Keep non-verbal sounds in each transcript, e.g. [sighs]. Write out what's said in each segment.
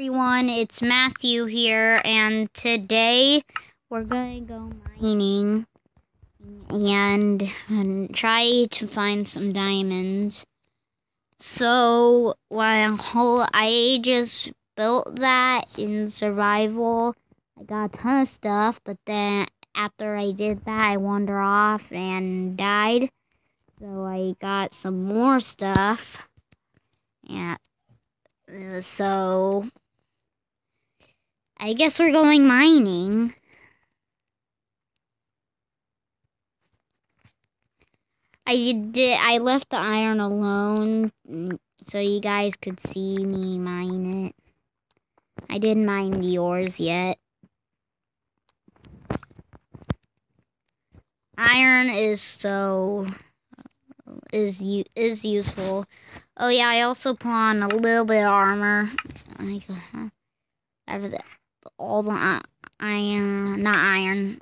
everyone, it's Matthew here, and today we're gonna go mining and, and try to find some diamonds. So, while I just built that in survival, I got a ton of stuff, but then after I did that, I wandered off and died. So I got some more stuff. Yeah. Uh, so I guess we're going mining. I did I left the iron alone so you guys could see me mine it. I didn't mine the ores yet. Iron is so is is useful. Oh yeah, I also put on a little bit of armor. Like uh, all the iron, not iron,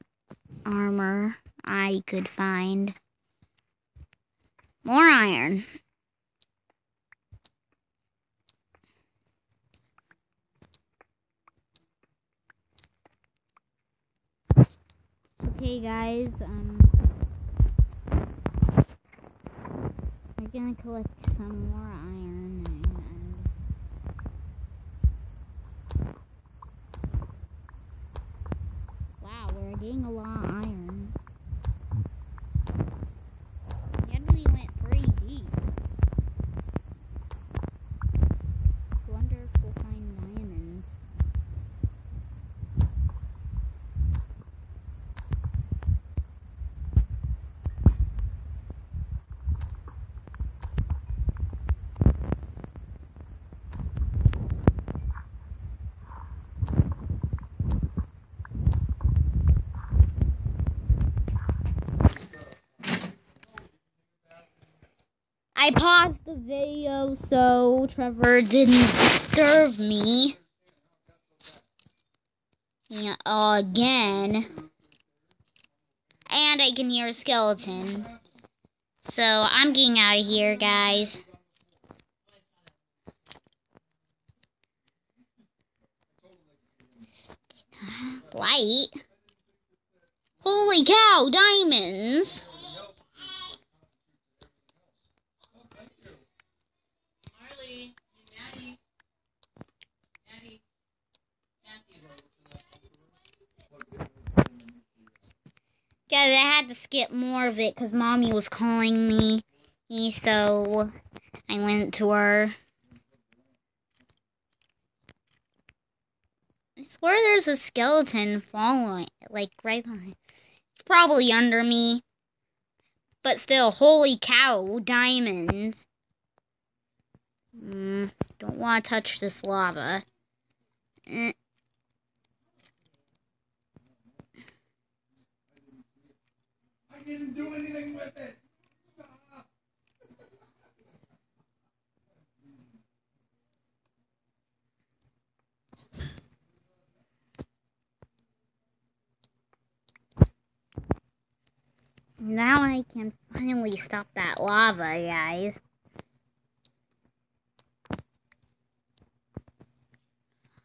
armor I could find. More iron. Okay, guys. Um. we're gonna collect some more iron and, and wow we're getting a lot of iron I paused the video so Trevor didn't disturb me. Yeah, again. And I can hear a skeleton. So I'm getting out of here, guys. Light? Holy cow, diamonds! Guys, I had to skip more of it because mommy was calling me. So I went to her. I swear there's a skeleton following, like right behind. Probably under me. But still, holy cow, diamonds. Mm, don't want to touch this lava. Eh. Didn't do anything with it. Now I can finally stop that lava, guys.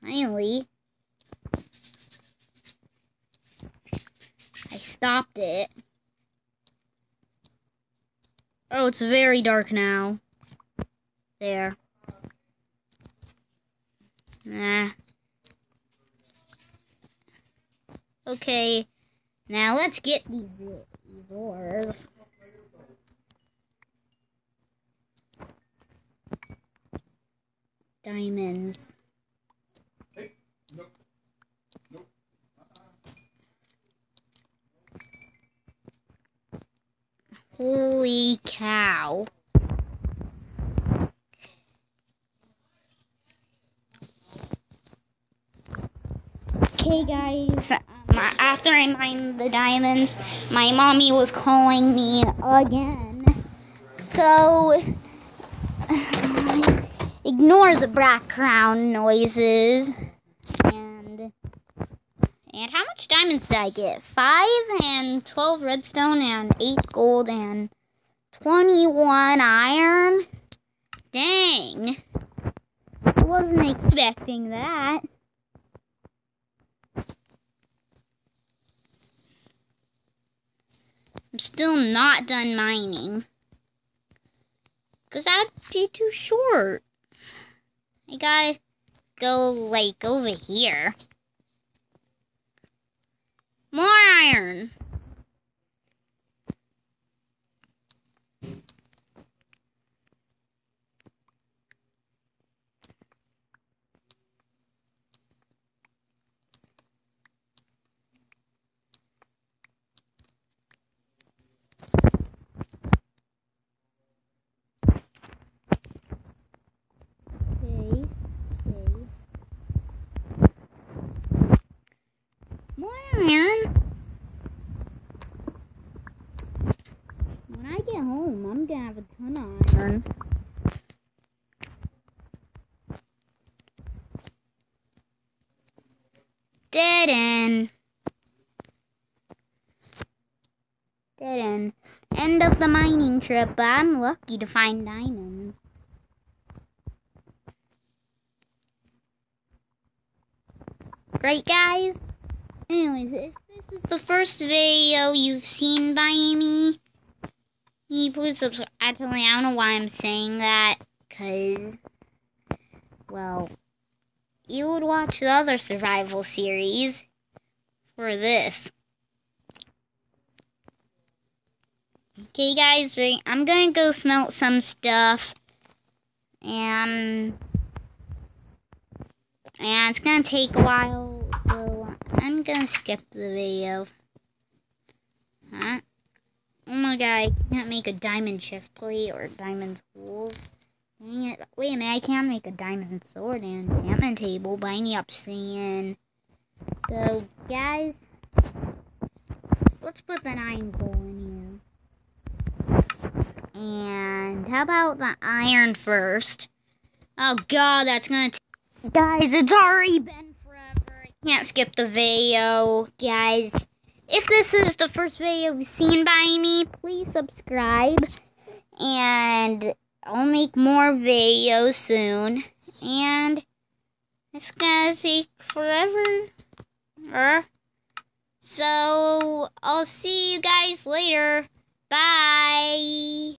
Finally. I stopped it. Oh, it's very dark now. There. Nah. Okay. Now let's get these. Diamonds. Holy cow. Okay, guys. Um, after I mined the diamonds, my mommy was calling me again. So, [sighs] ignore the background noises. And how much diamonds did I get? 5 and 12 redstone and 8 gold and 21 iron? Dang. I wasn't expecting that. I'm still not done mining. Because that'd be too short. I gotta go, like, over here. More iron. Okay, okay. More iron. When I get home, I'm gonna have a ton of iron. Dead end. Dead end. End of the mining trip, but I'm lucky to find diamonds. Right, guys? Anyways, if this is the first video you've seen by me, you please subscribe. Actually, I don't know why I'm saying that, because, well, you would watch the other survival series for this. Okay, guys, I'm gonna go smelt some stuff, and and it's gonna take a while, so I'm gonna skip the video. Huh? Oh my god, I can't make a diamond chest plate or diamond tools. Wait a minute, I can make a diamond sword and enchantment table, but I need obsidian. So, guys, let's put the iron coal in here. And how about the iron first? Oh god, that's gonna Guys, it's already been forever. I can't skip the video. Guys, if this is the first video you've seen by me, please subscribe. And I'll make more videos soon. And it's gonna take forever. So, I'll see you guys later. Bye.